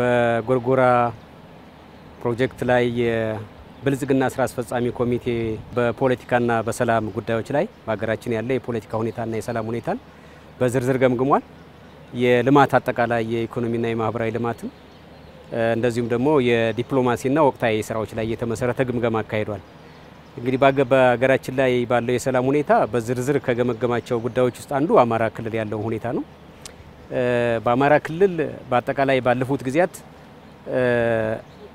በጎርጎራ ፕሮጀክት ላይ የብልጽግና ስራ አስፈጻሚ ኮሚቴ በፖለቲካና በሰላም ጉዳዮች ላይ በሀገራችን ያለ የፖለቲካ ሁኔታና የሰላም ሁኔታን በዝርዝር ገምግሟል። የልማት አጠቃላይ የኢኮኖሚና የማህበራዊ ልማትም እንደዚሁም ደግሞ የዲፕሎማሲና ወቅታዊ ስራዎች ላይ የተመሰረተ ግምገማ አካሂዷል። እንግዲህ በሀገራችን ላይ ባለው የሰላም ሁኔታ በዝርዝር ከገመገማቸው ጉዳዮች ውስጥ አንዱ አማራ ክልል ያለው ሁኔታ ነው። በአማራ ክልል በአጠቃላይ ባለፉት ጊዜያት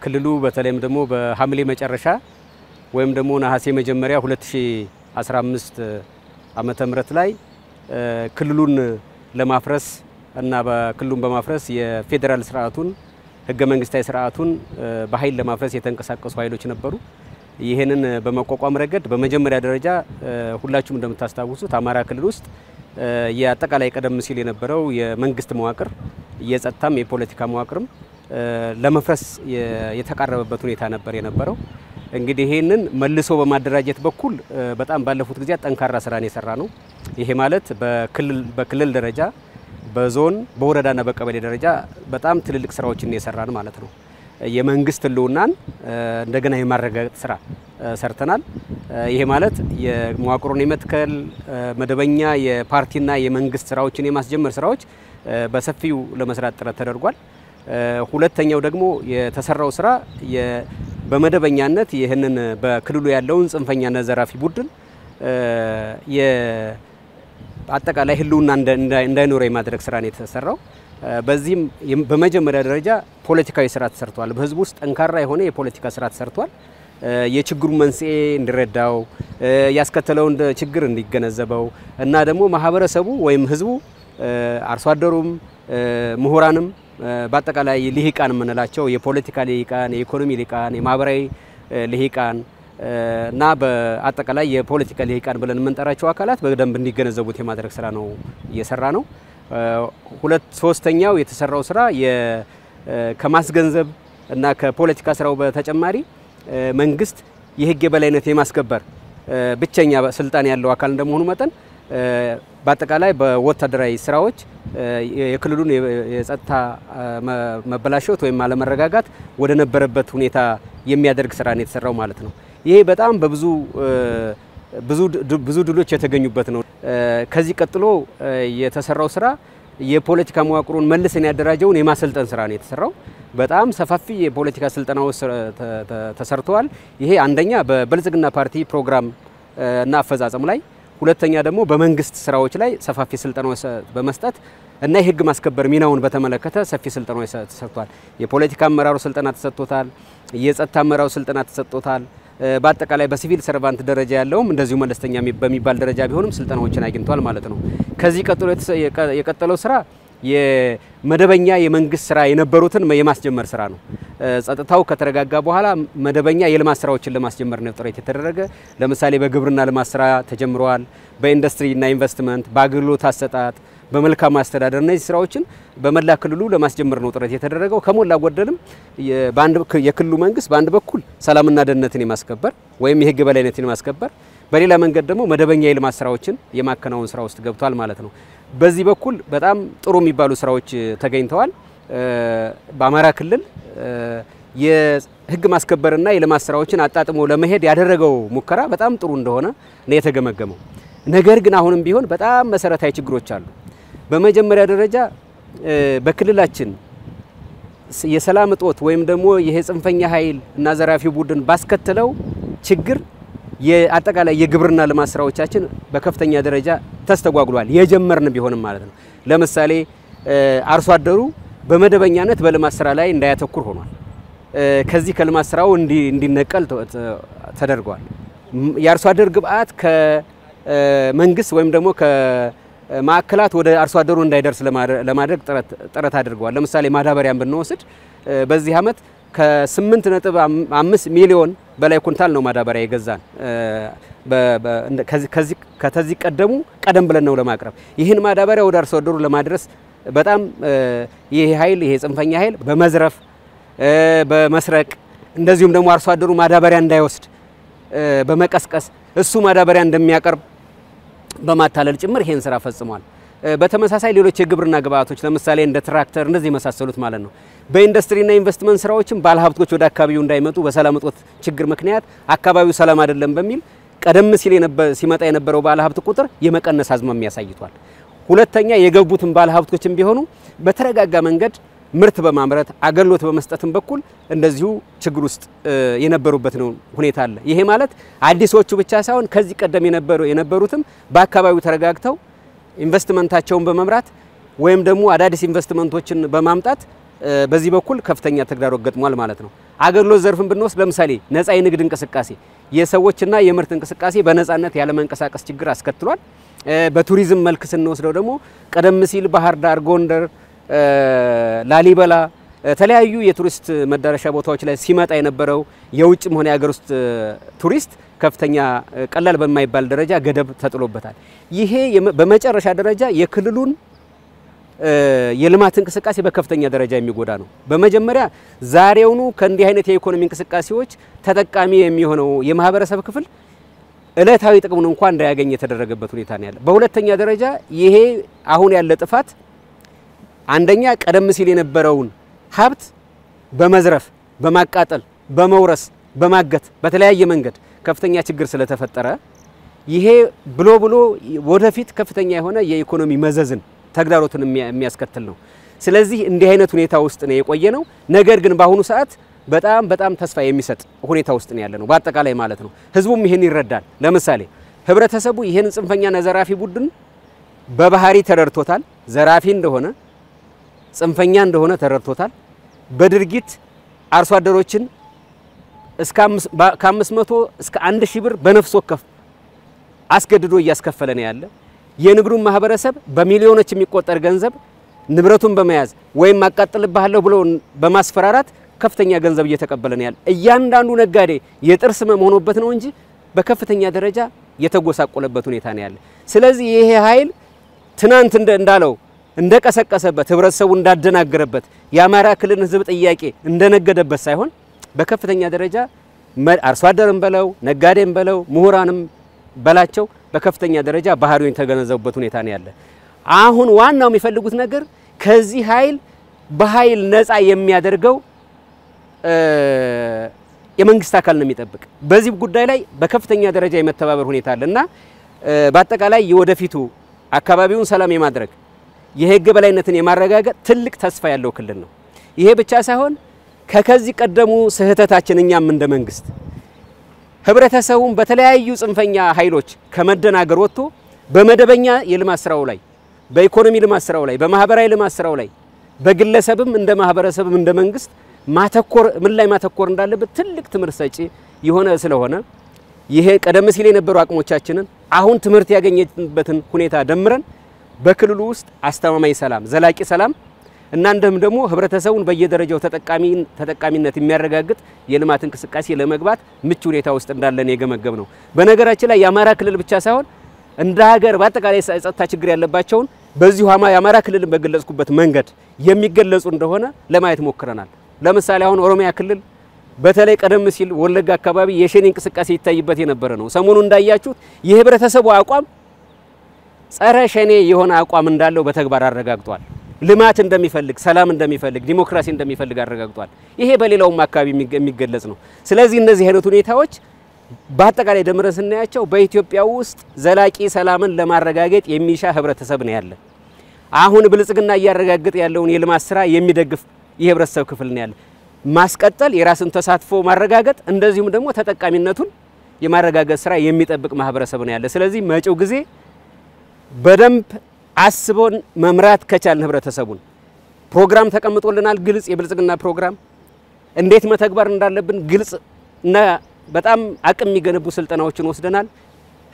ክልሉ በተለይም ደግሞ በሐምሌ መጨረሻ ወይም ደግሞ ነሐሴ መጀመሪያ 2015 ዓመተ ምህረት ላይ ክልሉን ለማፍረስ እና በክልሉን በማፍረስ የፌዴራል ስርዓቱን ህገ መንግስታዊ ስርዓቱን በኃይል ለማፍረስ የተንቀሳቀሱ ኃይሎች ነበሩ። ይህንን በመቋቋም ረገድ በመጀመሪያ ደረጃ ሁላችሁም እንደምታስታውሱት አማራ ክልል ውስጥ የአጠቃላይ ቀደም ሲል የነበረው የመንግስት መዋቅር የጸጥታም የፖለቲካ መዋቅርም ለመፍረስ የተቃረበበት ሁኔታ ነበር የነበረው። እንግዲህ ይህንን መልሶ በማደራጀት በኩል በጣም ባለፉት ጊዜያት ጠንካራ ስራን የሰራ ነው። ይሄ ማለት በክልል ደረጃ በዞን በወረዳና በቀበሌ ደረጃ በጣም ትልልቅ ስራዎችን የሰራን ማለት ነው። የመንግስት ህልውናን እንደገና የማረጋገጥ ስራ ሰርተናል። ይሄ ማለት የመዋቅሩን የመትከል መደበኛ የፓርቲና የመንግስት ስራዎችን የማስጀመር ስራዎች በሰፊው ለመስራት ጥረት ተደርጓል። ሁለተኛው ደግሞ የተሰራው ስራ በመደበኛነት ይህንን በክልሉ ያለውን ጽንፈኛና ዘራፊ ቡድን አጠቃላይ ህልውና እንዳይኖረው የማድረግ ስራ ነው የተሰራው። በዚህም በመጀመሪያ ደረጃ ፖለቲካዊ ስራ ተሰርቷል። በህዝቡ ውስጥ ጠንካራ የሆነ የፖለቲካ ስራ ተሰርቷል። የችግሩ መንስኤ እንዲረዳው ያስከተለውን ችግር እንዲገነዘበው እና ደግሞ ማህበረሰቡ ወይም ህዝቡ አርሶ አደሩም ምሁራንም በአጠቃላይ ልሂቃን የምንላቸው የፖለቲካ ልሂቃን፣ የኢኮኖሚ ልሂቃን፣ የማህበራዊ ልሂቃን እና በአጠቃላይ የፖለቲካ ልሂቃን ብለን የምንጠራቸው አካላት በደንብ እንዲገነዘቡት የማድረግ ስራ ነው እየሰራ ነው። ሁለት ሶስተኛው የተሰራው ስራ ከማስገንዘብ እና ከፖለቲካ ስራው በተጨማሪ መንግስት የህግ የበላይነት የማስከበር ብቸኛ ስልጣን ያለው አካል እንደመሆኑ መጠን በአጠቃላይ በወታደራዊ ስራዎች የክልሉን የጸጥታ መበላሸት ወይም አለመረጋጋት ወደ ነበረበት ሁኔታ የሚያደርግ ስራ ነው የተሰራው ማለት ነው። ይሄ በጣም በብዙ ብዙ ድሎች የተገኙበት ነው። ከዚህ ቀጥሎ የተሰራው ስራ የፖለቲካ መዋቅሩን መልሰን ያደራጀውን የማሰልጠን ስራ ነው የተሰራው። በጣም ሰፋፊ የፖለቲካ ስልጠናዎች ተሰርተዋል። ይሄ አንደኛ በብልጽግና ፓርቲ ፕሮግራም እና አፈጻጸም ላይ ሁለተኛ ደግሞ በመንግስት ስራዎች ላይ ሰፋፊ ስልጠናዎች በመስጠት እና የህግ ማስከበር ሚናውን በተመለከተ ሰፊ ስልጠናዎች ተሰጥቷል። የፖለቲካ አመራሩ ስልጠና ተሰጥቶታል። የጸጥታ አመራሩ ስልጠና ተሰጥቶታል። በአጠቃላይ በሲቪል ሰርቫንት ደረጃ ያለውም እንደዚሁ መለስተኛ በሚባል ደረጃ ቢሆንም ስልጠናዎችን አግኝቷል ማለት ነው። ከዚህ ቀጥሎ የቀጠለው ስራ የመደበኛ የመንግስት ስራ የነበሩትን የማስጀመር ስራ ነው። ጸጥታው ከተረጋጋ በኋላ መደበኛ የልማት ስራዎችን ለማስጀመር ነው ጥረት የተደረገ። ለምሳሌ በግብርና ልማት ስራ ተጀምረዋል። በኢንዱስትሪና ኢንቨስትመንት፣ በአገልግሎት አሰጣጥ፣ በመልካም አስተዳደር እነዚህ ስራዎችን በመላ ክልሉ ለማስጀመር ነው ጥረት የተደረገው። ከሞላ ጎደልም የክልሉ መንግስት በአንድ በኩል ሰላምና ደህንነትን የማስከበር ወይም የህግ በላይነትን የማስከበር በሌላ መንገድ ደግሞ መደበኛ የልማት ስራዎችን የማከናወን ስራ ውስጥ ገብቷል ማለት ነው። በዚህ በኩል በጣም ጥሩ የሚባሉ ስራዎች ተገኝተዋል። በአማራ ክልል የህግ ማስከበርና የልማት ስራዎችን አጣጥሞ ለመሄድ ያደረገው ሙከራ በጣም ጥሩ እንደሆነ ነው የተገመገመው። ነገር ግን አሁንም ቢሆን በጣም መሰረታዊ ችግሮች አሉ። በመጀመሪያ ደረጃ በክልላችን የሰላም እጦት ወይም ደግሞ ይሄ ጽንፈኛ ኃይል እና ዘራፊው ቡድን ባስከተለው ችግር የአጠቃላይ የግብርና ልማት ስራዎቻችን በከፍተኛ ደረጃ ተስተጓጉሏል። የጀመርን ቢሆንም ማለት ነው። ለምሳሌ አርሶ አደሩ በመደበኛነት በልማት ስራ ላይ እንዳያተኩር ሆኗል። ከዚህ ከልማት ስራው እንዲነቀል ተደርጓል። የአርሶ አደር ግብአት ከመንግስት ወይም ደግሞ ከማዕከላት ወደ አርሶ አደሩ እንዳይደርስ ለማድረግ ጥረት አድርገዋል። ለምሳሌ ማዳበሪያን ብንወስድ በዚህ ዓመት ከ8 ነጥብ 5 ሚሊዮን በላይ ኩንታል ነው ማዳበሪያ የገዛን። ከዚህ ቀደሙ ቀደም ብለን ነው ለማቅረብ ይህን ማዳበሪያ ወደ አርሶ አደሩ ለማድረስ በጣም ይሄ ኃይል ይሄ ጽንፈኛ ኃይል በመዝረፍ በመስረቅ እንደዚሁም ደግሞ አርሶ አደሩ ማዳበሪያ እንዳይወስድ በመቀስቀስ እሱ ማዳበሪያ እንደሚያቀርብ በማታለል ጭምር ይሄን ስራ ፈጽሟል። በተመሳሳይ ሌሎች የግብርና ግብአቶች ለምሳሌ እንደ ትራክተር እንደዚህ የመሳሰሉት ማለት ነው። በኢንዱስትሪና ኢንቨስትመንት ስራዎችም ባለሀብቶች ወደ አካባቢው እንዳይመጡ በሰላም እጦት ችግር ምክንያት አካባቢው ሰላም አይደለም በሚል ቀደም ሲል ሲመጣ የነበረው ባለሀብት ቁጥር የመቀነስ አዝማሚያ ያሳይቷል። ሁለተኛ የገቡትን ባለሀብቶችም ቢሆኑ በተረጋጋ መንገድ ምርት በማምረት አገልግሎት በመስጠትም በኩል እንደዚሁ ችግር ውስጥ የነበሩበት ነው ሁኔታ አለ። ይሄ ማለት አዲሶቹ ብቻ ሳይሆን ከዚህ ቀደም የነበሩትም በአካባቢው ተረጋግተው ኢንቨስትመንታቸውን በመምራት ወይም ደግሞ አዳዲስ ኢንቨስትመንቶችን በማምጣት በዚህ በኩል ከፍተኛ ተግዳሮት ገጥሟል ማለት ነው። አገልግሎት ዘርፍን ብንወስድ ለምሳሌ ነፃ የንግድ እንቅስቃሴ የሰዎችና የምርት እንቅስቃሴ በነፃነት ያለመንቀሳቀስ ችግር አስከትሏል። በቱሪዝም መልክ ስንወስደው ደግሞ ቀደም ሲል ባህር ዳር፣ ጎንደር፣ ላሊበላ የተለያዩ የቱሪስት መዳረሻ ቦታዎች ላይ ሲመጣ የነበረው የውጭም ሆነ የሀገር ውስጥ ቱሪስት ከፍተኛ ቀላል በማይባል ደረጃ ገደብ ተጥሎበታል። ይሄ በመጨረሻ ደረጃ የክልሉን የልማት እንቅስቃሴ በከፍተኛ ደረጃ የሚጎዳ ነው። በመጀመሪያ ዛሬውኑ ከእንዲህ አይነት የኢኮኖሚ እንቅስቃሴዎች ተጠቃሚ የሚሆነው የማህበረሰብ ክፍል እለታዊ ጥቅሙን እንኳን እንዳያገኝ የተደረገበት ሁኔታ ነው ያለ። በሁለተኛ ደረጃ ይሄ አሁን ያለ ጥፋት አንደኛ ቀደም ሲል የነበረውን ሀብት በመዝረፍ፣ በማቃጠል፣ በመውረስ፣ በማገት በተለያየ መንገድ ከፍተኛ ችግር ስለተፈጠረ ይሄ ብሎ ብሎ ወደፊት ከፍተኛ የሆነ የኢኮኖሚ መዘዝን ተግዳሮትን የሚያስከትል ነው። ስለዚህ እንዲህ አይነት ሁኔታ ውስጥ ነው የቆየ ነው። ነገር ግን በአሁኑ ሰዓት በጣም በጣም ተስፋ የሚሰጥ ሁኔታ ውስጥ ነው ያለ ነው በአጠቃላይ ማለት ነው። ህዝቡም ይህን ይረዳል። ለምሳሌ ህብረተሰቡ ይህን ጽንፈኛና ዘራፊ ቡድን በባህሪ ተረድቶታል። ዘራፊ እንደሆነ ጽንፈኛ እንደሆነ ተረድቶታል። በድርጊት አርሶ አደሮችን ከአምስት መቶ እስከ አንድ ሺህ ብር በነፍስ ወከፍ አስገድዶ እያስከፈለ ነው ያለ የንግዱን ማህበረሰብ በሚሊዮኖች የሚቆጠር ገንዘብ ንብረቱን በመያዝ ወይም አቃጥልብሃለሁ ብሎ በማስፈራራት ከፍተኛ ገንዘብ እየተቀበለ ነው ያለ። እያንዳንዱ ነጋዴ የጥርስ ህመም ሆኖበት ነው እንጂ በከፍተኛ ደረጃ የተጎሳቆለበት ሁኔታ ነው ያለ። ስለዚህ ይሄ ኃይል ትናንት እንዳለው እንደቀሰቀሰበት ህብረተሰቡ እንዳደናገረበት የአማራ ክልል ህዝብ ጥያቄ እንደነገደበት ሳይሆን በከፍተኛ ደረጃ አርሶ አደርም በለው ነጋዴም በለው ምሁራንም በላቸው በከፍተኛ ደረጃ ባህሪውን የተገነዘቡበት ሁኔታ ነው ያለ። አሁን ዋናው የሚፈልጉት ነገር ከዚህ ኃይል በኃይል ነፃ የሚያደርገው የመንግስት አካል ነው የሚጠብቅ። በዚህ ጉዳይ ላይ በከፍተኛ ደረጃ የመተባበር ሁኔታ አለ እና በአጠቃላይ የወደፊቱ አካባቢውን ሰላም የማድረግ የህግ በላይነትን የማረጋገጥ ትልቅ ተስፋ ያለው ክልል ነው። ይሄ ብቻ ሳይሆን ከከዚህ ቀደሙ ስህተታችን እኛም እንደ መንግስት ህብረተሰቡን በተለያዩ ጽንፈኛ ኃይሎች ከመደናገር ወጥቶ በመደበኛ የልማት ስራው ላይ፣ በኢኮኖሚ ልማት ስራው ላይ፣ በማህበራዊ ልማት ስራው ላይ በግለሰብም እንደ ማህበረሰብም እንደ መንግስት ማተኮር ምን ላይ ማተኮር እንዳለበት ትልቅ ትምህርት ሰጪ የሆነ ስለሆነ ይሄ ቀደም ሲል የነበሩ አቅሞቻችንን አሁን ትምህርት ያገኘበትን ሁኔታ ደምረን በክልሉ ውስጥ አስተማማኝ ሰላም፣ ዘላቂ ሰላም እና እንደም ደግሞ ህብረተሰቡን በየደረጃው ተጠቃሚነት የሚያረጋግጥ የልማት እንቅስቃሴ ለመግባት ምቹ ሁኔታ ውስጥ እንዳለን የገመገብ ነው። በነገራችን ላይ የአማራ ክልል ብቻ ሳይሆን እንደ ሀገር በአጠቃላይ የጸጥታ ችግር ያለባቸውን በዚሁ የአማራ ክልልን በገለጽኩበት መንገድ የሚገለጹ እንደሆነ ለማየት ሞክረናል። ለምሳሌ አሁን ኦሮሚያ ክልል በተለይ ቀደም ሲል ወለጋ አካባቢ የሸኔ እንቅስቃሴ ይታይበት የነበረ ነው። ሰሞኑ እንዳያችሁት የህብረተሰቡ አቋም ጸረ ሸኔ የሆነ አቋም እንዳለው በተግባር አረጋግጧል። ልማት እንደሚፈልግ፣ ሰላም እንደሚፈልግ፣ ዲሞክራሲ እንደሚፈልግ አረጋግጧል። ይሄ በሌላውም አካባቢ የሚገለጽ ነው። ስለዚህ እነዚህ አይነት ሁኔታዎች በአጠቃላይ ደምረን ስናያቸው በኢትዮጵያ ውስጥ ዘላቂ ሰላምን ለማረጋገጥ የሚሻ ህብረተሰብ ነው ያለ። አሁን ብልጽግና እያረጋገጠ ያለውን የልማት ስራ የሚደግፍ የህብረተሰብ ክፍል ነው ያለ። ማስቀጠል፣ የራስን ተሳትፎ ማረጋገጥ፣ እንደዚሁም ደግሞ ተጠቃሚነቱን የማረጋገጥ ስራ የሚጠብቅ ማህበረሰብ ነው ያለ። ስለዚህ መጪው ጊዜ በደንብ አስቦን መምራት ከቻልን ህብረተሰቡን ፕሮግራም ተቀምጦልናል። ግልጽ የብልጽግና ፕሮግራም እንዴት መተግበር እንዳለብን ግልጽ እና በጣም አቅም የሚገነቡ ስልጠናዎችን ወስደናል።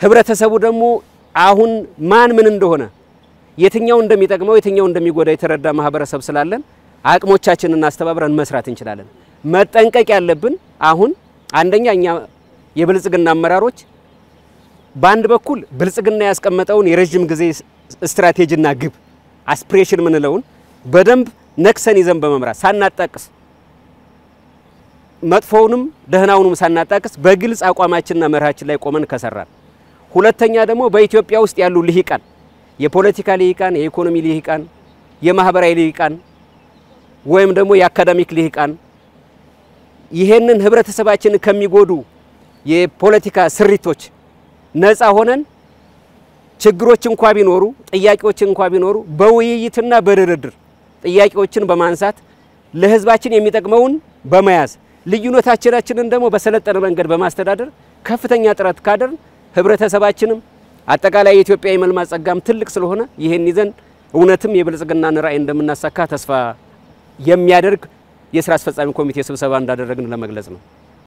ህብረተሰቡ ደግሞ አሁን ማን ምን እንደሆነ የትኛው እንደሚጠቅመው የትኛው እንደሚጎዳ የተረዳ ማህበረሰብ ስላለን አቅሞቻችንን አስተባብረን መስራት እንችላለን። መጠንቀቅ ያለብን አሁን አንደኛ እኛ የብልጽግና አመራሮች በአንድ በኩል ብልጽግና ያስቀመጠውን የረዥም ጊዜ ስትራቴጂና ግብ አስፒሬሽን ምንለውን በደንብ ነክሰን ይዘን በመምራት ሳናጣቅስ መጥፎውንም ደህናውንም ሳናጣቅስ በግልጽ አቋማችንና መርሃችን ላይ ቆመን ከሰራን፣ ሁለተኛ ደግሞ በኢትዮጵያ ውስጥ ያሉ ልሂቃን የፖለቲካ ልሂቃን፣ የኢኮኖሚ ልሂቃን፣ የማህበራዊ ልሂቃን ወይም ደግሞ የአካዳሚክ ልሂቃን ይሄንን ህብረተሰባችንን ከሚጎዱ የፖለቲካ ስሪቶች ነፃ ሆነን ችግሮች እንኳ ቢኖሩ ጥያቄዎች እንኳ ቢኖሩ በውይይትና በድርድር ጥያቄዎችን በማንሳት ለህዝባችን የሚጠቅመውን በመያዝ ልዩነታችንን ደግሞ በሰለጠነ መንገድ በማስተዳደር ከፍተኛ ጥረት ካደርን ህብረተሰባችንም አጠቃላይ የኢትዮጵያ የመልማት ጸጋም ትልቅ ስለሆነ ይህን ይዘን እውነትም የብልጽግናን ራዕይ እንደምናሳካ ተስፋ የሚያደርግ የስራ አስፈጻሚ ኮሚቴ ስብሰባ እንዳደረግን ለመግለጽ ነው።